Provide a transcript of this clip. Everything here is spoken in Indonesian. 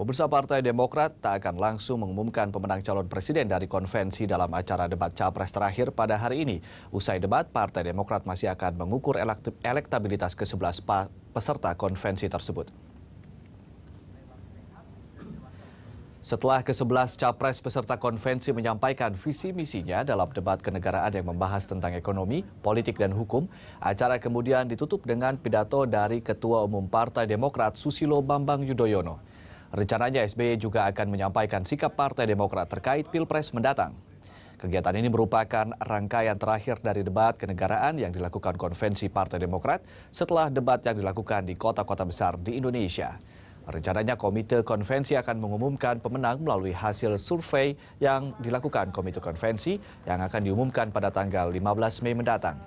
Pemirsa Partai Demokrat tak akan langsung mengumumkan pemenang calon presiden dari konvensi dalam acara debat capres terakhir pada hari ini. Usai debat, Partai Demokrat masih akan mengukur elektabilitas ke-11 peserta konvensi tersebut. Setelah ke-11 capres peserta konvensi menyampaikan visi misinya dalam debat kenegaraan yang membahas tentang ekonomi, politik, dan hukum, acara kemudian ditutup dengan pidato dari Ketua Umum Partai Demokrat Susilo Bambang Yudhoyono. Rencananya SBY juga akan menyampaikan sikap Partai Demokrat terkait Pilpres mendatang. Kegiatan ini merupakan rangkaian terakhir dari debat kenegaraan yang dilakukan konvensi Partai Demokrat setelah debat yang dilakukan di kota-kota besar di Indonesia. Rencananya komite konvensi akan mengumumkan pemenang melalui hasil survei yang dilakukan komite konvensi yang akan diumumkan pada tanggal 15 Mei mendatang.